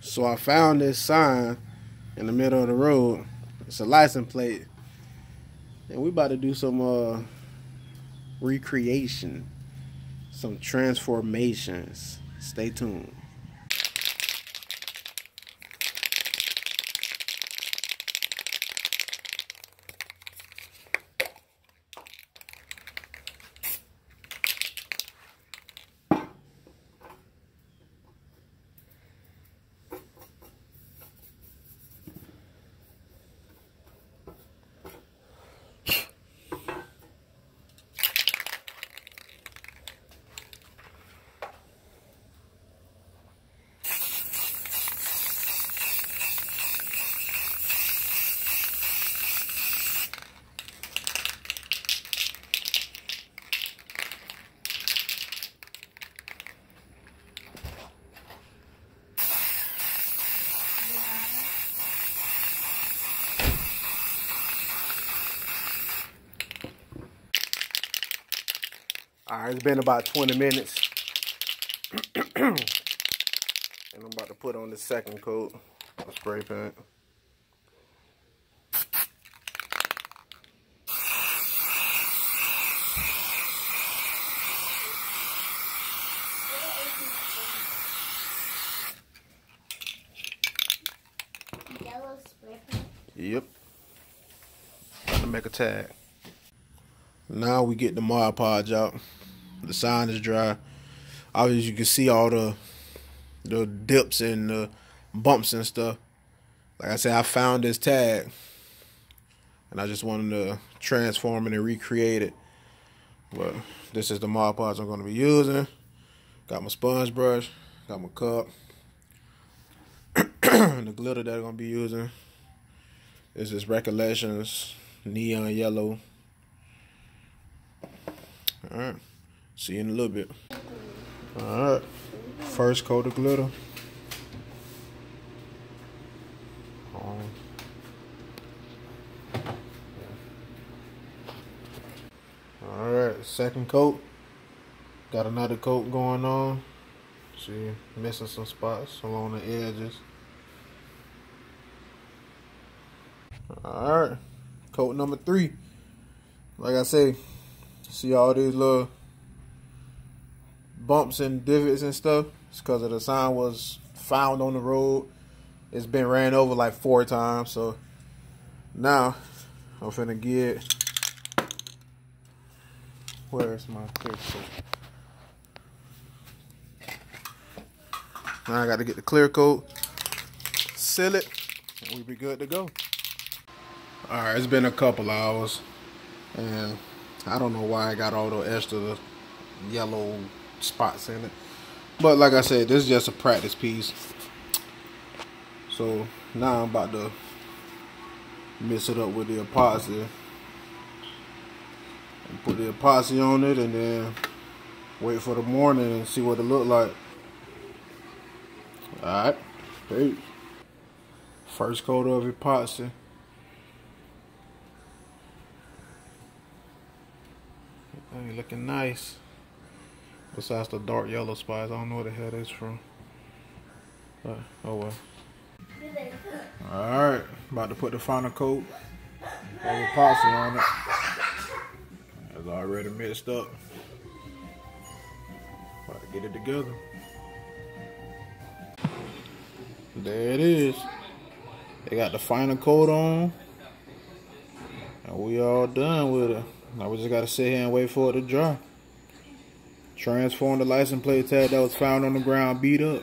So I found this sign in the middle of the road. It's a license plate. And we about to do some uh recreation. Some transformations. Stay tuned. All right, it's been about 20 minutes. and I'm about to put on the second coat of spray paint. Yellow spray paint. Yep. To make a tag. Now we get the Mod Podge out. The sign is dry. Obviously, you can see all the the dips and the bumps and stuff. Like I said, I found this tag, and I just wanted to transform it and recreate it. But this is the Mod Podge I'm going to be using. Got my sponge brush. Got my cup. the glitter that I'm going to be using is this Recollections Neon Yellow. Alright. See you in a little bit. Alright. First coat of glitter. Um, Alright, second coat. Got another coat going on. See, missing some spots along the edges. Alright, coat number three. Like I say, see all these little bumps and divots and stuff? It's because of the sign was found on the road. It's been ran over like four times. So now I'm finna get. Where's my clear coat? Now I got to get the clear coat, seal it, and we be good to go. All right, it's been a couple hours, and I don't know why I got all the extra yellow spots in it. But like I said, this is just a practice piece. So now I'm about to mix it up with the epoxy. And put the epoxy on it and then wait for the morning and see what it look like. Alright, peace. First coat of epoxy. Hey, looking nice. Besides the dark yellow spots, I don't know where the hell that's from. But, oh well. Alright, about to put the final coat of epoxy on it. It's already mixed up. About to get it together. There it is. They got the final coat on. And we all done with it. Now we just gotta sit here and wait for it to dry. Transform the license plate tag that was found on the ground beat up.